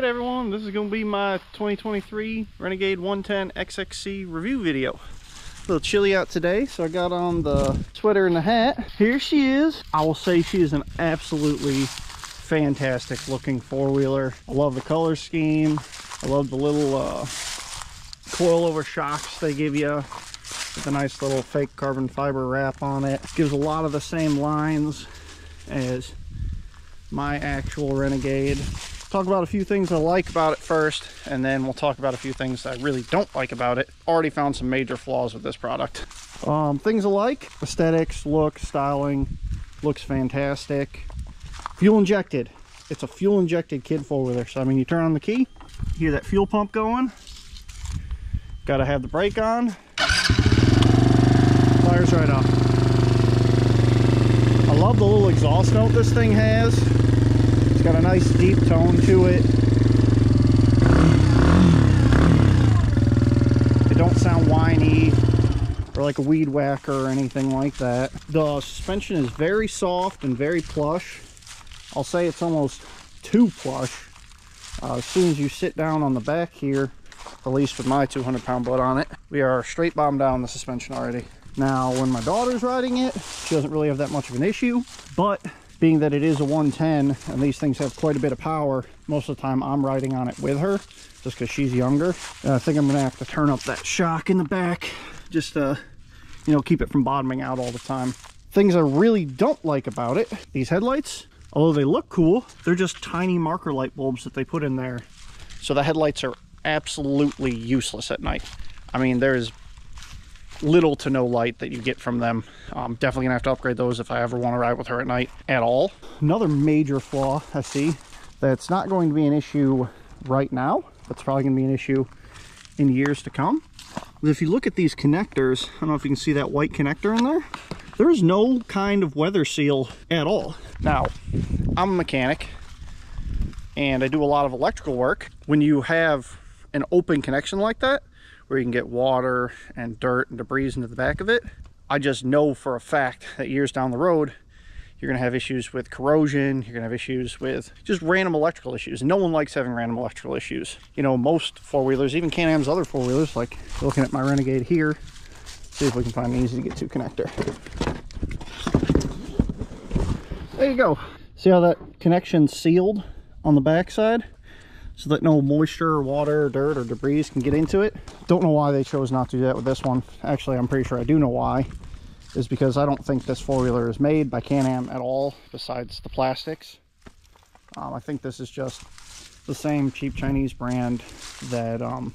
right, everyone, this is going to be my 2023 Renegade 110 XXC review video. A little chilly out today, so I got on the sweater and the hat. Here she is. I will say she is an absolutely fantastic looking four-wheeler. I love the color scheme. I love the little uh, coil-over shocks they give you with a nice little fake carbon fiber wrap on it. Gives a lot of the same lines as my actual Renegade talk about a few things I like about it first, and then we'll talk about a few things I really don't like about it. Already found some major flaws with this product. Um, things I like, aesthetics, look, styling, looks fantastic. Fuel injected. It's a fuel injected kid four-wheeler. So, I mean, you turn on the key, hear that fuel pump going. Got to have the brake on. Fires right off. I love the little exhaust note this thing has. It's got a nice deep tone to it. It don't sound whiny or like a weed whacker or anything like that. The suspension is very soft and very plush. I'll say it's almost too plush. Uh, as soon as you sit down on the back here, at least with my 200 pound butt on it, we are straight bomb down the suspension already. Now, when my daughter's riding it, she doesn't really have that much of an issue, but being that it is a 110 and these things have quite a bit of power, most of the time I'm riding on it with her just because she's younger. I think I'm gonna have to turn up that shock in the back just to, you know, keep it from bottoming out all the time. Things I really don't like about it, these headlights, although they look cool, they're just tiny marker light bulbs that they put in there. So the headlights are absolutely useless at night. I mean, there's little to no light that you get from them. I'm definitely gonna have to upgrade those if I ever want to ride with her at night at all. Another major flaw I see that's not going to be an issue right now, it's probably gonna be an issue in years to come. If you look at these connectors, I don't know if you can see that white connector in there. There's no kind of weather seal at all. Now, I'm a mechanic and I do a lot of electrical work. When you have an open connection like that, where you can get water and dirt and debris into the back of it. I just know for a fact that years down the road, you're going to have issues with corrosion. You're going to have issues with just random electrical issues. No one likes having random electrical issues. You know, most four-wheelers, even Can-Am's other four-wheelers, like looking at my Renegade here, see if we can find an easy to get to connector. There you go. See how that connection's sealed on the backside? So that no moisture or water or dirt or debris can get into it. Don't know why they chose not to do that with this one. Actually, I'm pretty sure I do know why. Is because I don't think this four-wheeler is made by Can-Am at all, besides the plastics. Um, I think this is just the same cheap Chinese brand that um,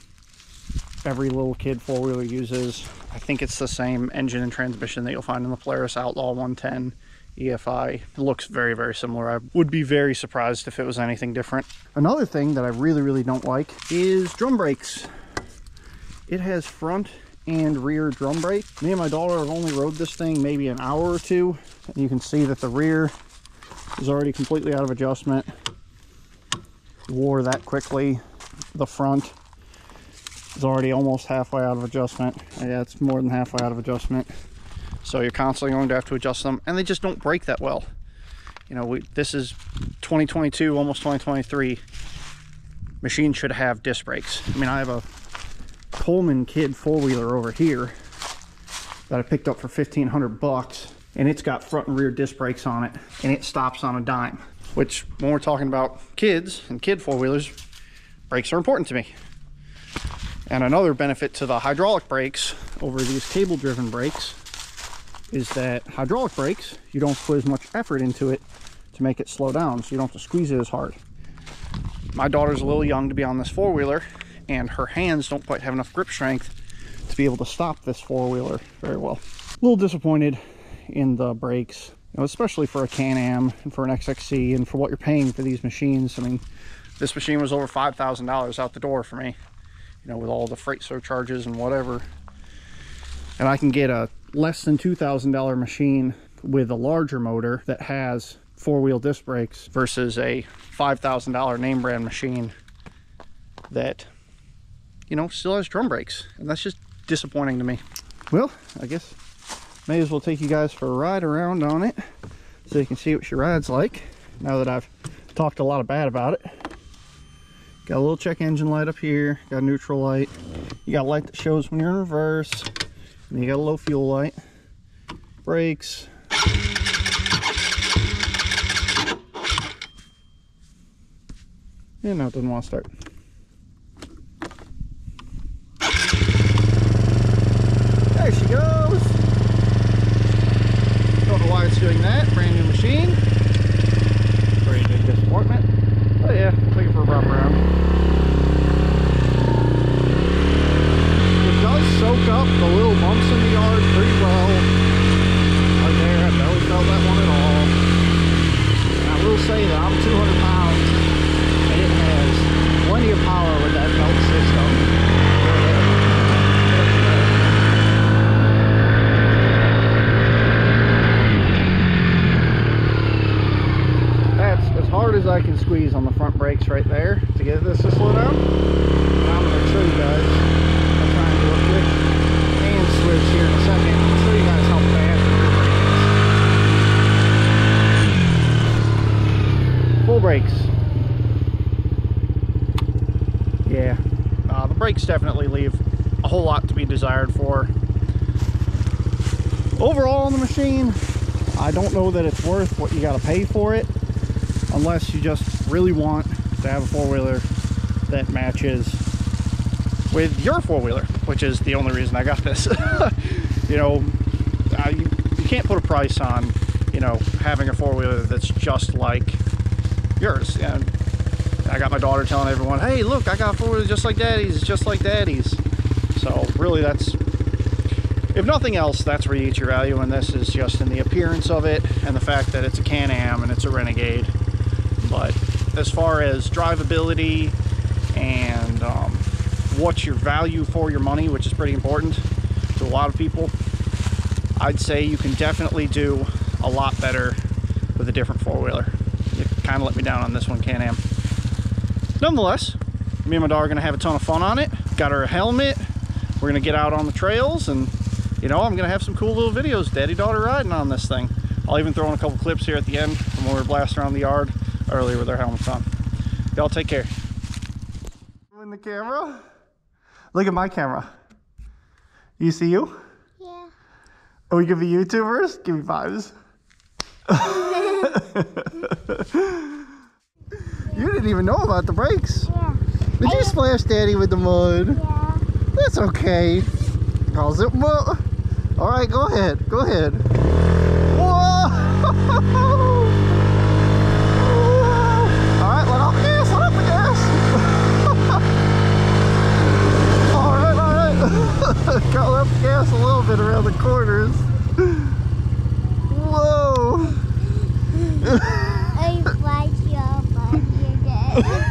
every little kid four-wheeler uses. I think it's the same engine and transmission that you'll find in the Polaris Outlaw 110 EFI. It looks very, very similar. I would be very surprised if it was anything different. Another thing that I really, really don't like is drum brakes. It has front and rear drum brake. Me and my daughter have only rode this thing maybe an hour or two. And you can see that the rear is already completely out of adjustment. Wore that quickly. The front is already almost halfway out of adjustment. Yeah, it's more than halfway out of adjustment. So you're constantly going to have to adjust them and they just don't brake that well. You know, we, this is 2022, almost 2023. Machine should have disc brakes. I mean, I have a Coleman Kid four-wheeler over here that I picked up for 1500 bucks and it's got front and rear disc brakes on it and it stops on a dime. Which, when we're talking about kids and kid four-wheelers, brakes are important to me. And another benefit to the hydraulic brakes over these cable-driven brakes is that hydraulic brakes, you don't put as much effort into it to make it slow down, so you don't have to squeeze it as hard. My daughter's a little young to be on this four-wheeler, and her hands don't quite have enough grip strength to be able to stop this four-wheeler very well. A little disappointed in the brakes, you know, especially for a Can-Am and for an XXC and for what you're paying for these machines. I mean, this machine was over $5,000 out the door for me, you know, with all the freight surcharges and whatever. And I can get a less than $2,000 machine with a larger motor that has four-wheel disc brakes versus a $5,000 name brand machine that, you know, still has drum brakes. And that's just disappointing to me. Well, I guess may as well take you guys for a ride around on it so you can see what your ride's like now that I've talked a lot of bad about it. Got a little check engine light up here. Got a neutral light. You got a light that shows when you're in reverse. And you got a low fuel light. Brakes. Yeah, no, it doesn't want to start. There she goes. Don't know why it's doing that. Brand new machine. Pretty big disappointment. But yeah, take it for a run around. It does soak up the little bumps in the yard pretty well. Right there, I barely felt that one at all. And I will say that I'm 200 pounds and it has plenty of power with that belt system. That's as hard as I can squeeze on the brakes right there to get this to slow down. I'm going to show you guys. I'll do a quick hand switch here in a second. I'll show you guys how fast the rear brake is. Full brakes. Yeah, uh, the brakes definitely leave a whole lot to be desired for. Overall on the machine, I don't know that it's worth what you got to pay for it unless you just really want to have a four-wheeler that matches with your four-wheeler, which is the only reason I got this. you know, you, you can't put a price on, you know, having a four-wheeler that's just like yours. And I got my daughter telling everyone, hey, look, I got a four-wheeler just like daddy's, just like daddy's. So really that's, if nothing else, that's where you get your value in this is just in the appearance of it and the fact that it's a Can-Am and it's a Renegade. But as far as drivability and um, what's your value for your money, which is pretty important to a lot of people, I'd say you can definitely do a lot better with a different four-wheeler. You kind of let me down on this one, Can-Am. Nonetheless, me and my daughter are going to have a ton of fun on it. Got her a helmet. We're going to get out on the trails and, you know, I'm going to have some cool little videos, daddy-daughter riding on this thing. I'll even throw in a couple clips here at the end from when we were blasting around the yard earlier with our helmets on. Y'all take care. In the camera? Look at my camera. You see you? Yeah. Are we gonna be YouTubers? Give me fives. you didn't even know about the brakes. Yeah. Did you splash daddy with the mud? Yeah. That's okay. Calls it mud. All right, go ahead. Go ahead. Whoa! Got left gas a little bit around the corners. Whoa! I flash you up